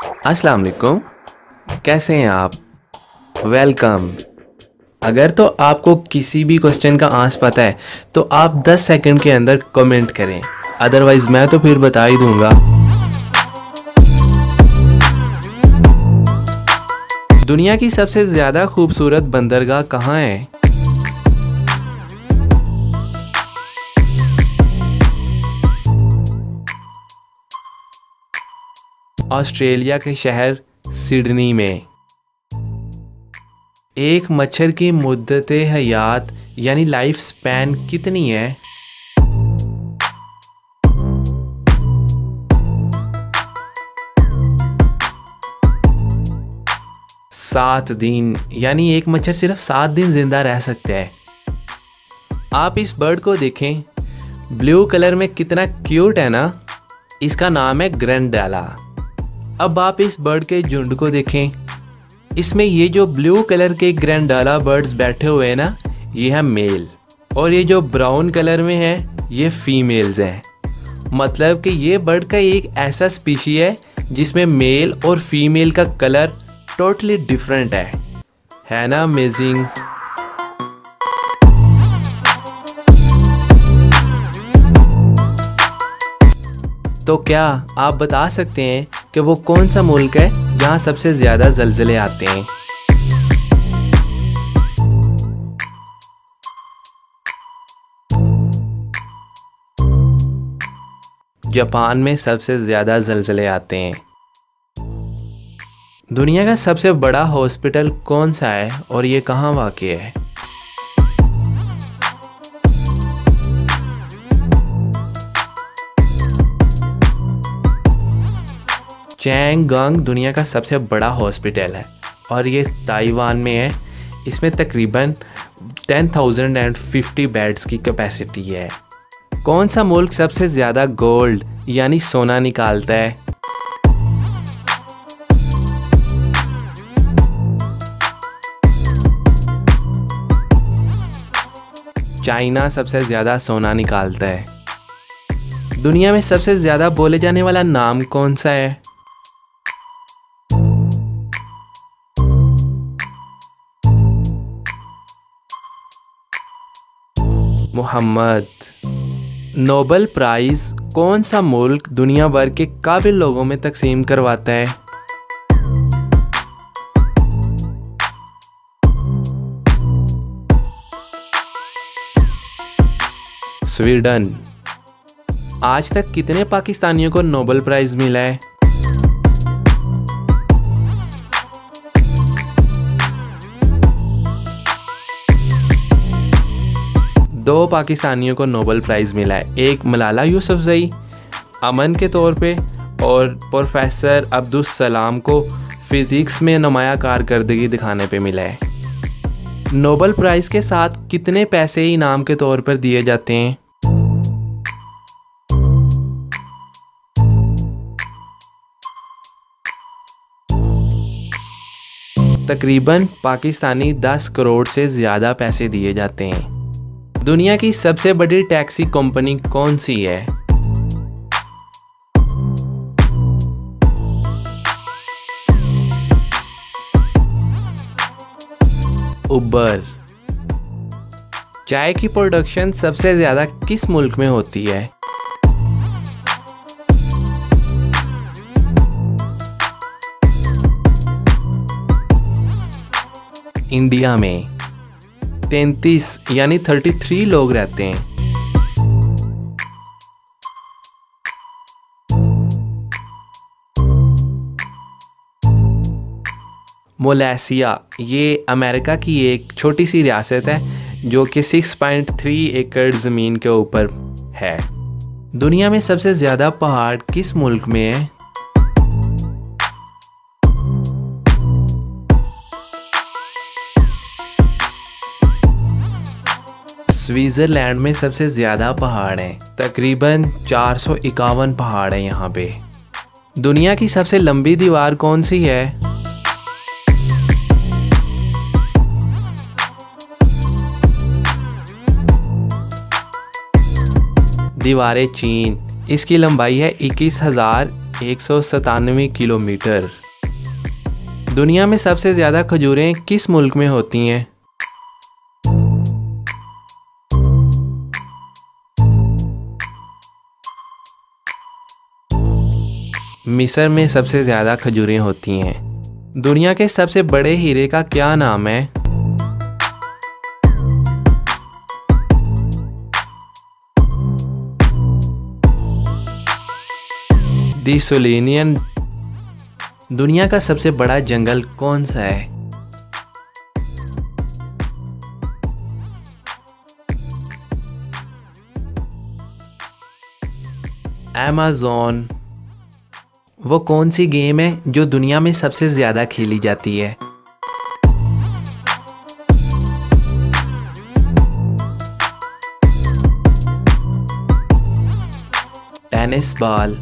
अस्सलाम वालेकुम कैसे हैं आप? वेलकम। अगर तो आपको किसी भी क्वेश्चन का आंस पता है तो आप 10 सेकंड के अंदर कमेंट करें। अदरवाइज़ मैं तो फिर बता ही दूँगा। दुनिया की सबसे ज़्यादा खूबसूरत बंदरगाह कहाँ है? ऑस्ट्रेलिया के शहर सिडनी में। एक मच्छर की मुद्दत हयात यानी लाइफ स्पैन कितनी है? सात दिन, यानी एक मच्छर सिर्फ़ सात दिन ज़िंदा रह सकता है। आप इस बर्ड को देखें। ब्लू कलर में कितना क्यूट है ना? इसका नाम है ग्रैंडाला। अब आप इस बर्ड के झुंड को देखें। इसमें ये जो ब्लू कलर के ग्रैंडाला बर्ड्स बैठे हुए हैं ना, ये है मेल। और ये जो ब्राउन कलर में है, ये फीमेल्स हैं। मतलब कि ये बर्ड का एक ऐसा स्पीशी है, जिसमें मेल और फीमेल का कलर टोटली डिफरेंट है। है ना अमेजिंग तो क्या आप बता सकते हैं कि वो कौन सा मुल्क है जहाँ सबसे ज़्यादा जलजले आते हैं। जापान में सबसे ज़्यादा जलजले आते हैं। दुनिया का सबसे बड़ा हॉस्पिटल कौन सा है और ये कहाँ वाक़ है? चैंग गंग दुनिया का सबसे बड़ा हॉस्पिटल है और ये ताइवान में है। इसमें तकरीबन 10,050 बेड्स की कैपेसिटी है। कौन सा मुल्क सबसे ज़्यादा गोल्ड यानी सोना निकालता है? चाइना सबसे ज़्यादा सोना निकालता है। दुनिया में सबसे ज़्यादा बोले जाने वाला नाम कौन सा है? मोहम्मद। नोबल प्राइज़ कौन सा मुल्क दुनिया भर के काबिल लोगों में तकसीम करवाता है? स्वीडन। आज तक कितने पाकिस्तानियों को नोबल प्राइज़ मिला है? दो पाकिस्तानियों को नोबल प्राइज़ मिला है। एक मलाला यूसुफजई अमन के तौर पे, और प्रोफेसर अब्दुल सलाम को फ़िज़िक्स में नुमाया कारकर्दगी दिखाने पे मिला है। नोबल प्राइज़ के साथ कितने पैसे इनाम के तौर पर दिए जाते हैं? तकरीबन पाकिस्तानी 10 करोड़ से ज़्यादा पैसे दिए जाते हैं। दुनिया की सबसे बड़ी टैक्सी कंपनी कौन सी है? उबर चाय की प्रोडक्शन सबसे ज़्यादा किस मुल्क में होती है? इंडिया में। तैंतीस, यानी थर्टी थ्री लोग रहते हैं। मोलेसिया, ये अमेरिका की एक छोटी सी रियासत है, जो कि 6.3 एकड़ ज़मीन के ऊपर है। दुनिया में सबसे ज़्यादा पहाड़ किस मुल्क में है? स्विट्ज़रलैंड में सबसे ज़्यादा पहाड़ हैं। तकरीबन चार सौ इक्यावन पहाड़ हैं यहाँ पे। दुनिया की सबसे लंबी दीवार कौन सी है? दीवार चीन। इसकी लंबाई है इक्कीस हज़ार एक सौ सतानवे किलोमीटर। दुनिया में सबसे ज़्यादा खजूरें किस मुल्क में होती हैं? मिस्र में सबसे ज़्यादा खजूरें होती हैं। दुनिया के सबसे बड़े हीरे का क्या नाम है? दी सोलेनियन दुनिया का सबसे बड़ा जंगल कौन सा है? एमेजोन वो कौन सी गेम है जो दुनिया में सबसे ज़्यादा खेली जाती है? Tennis ball.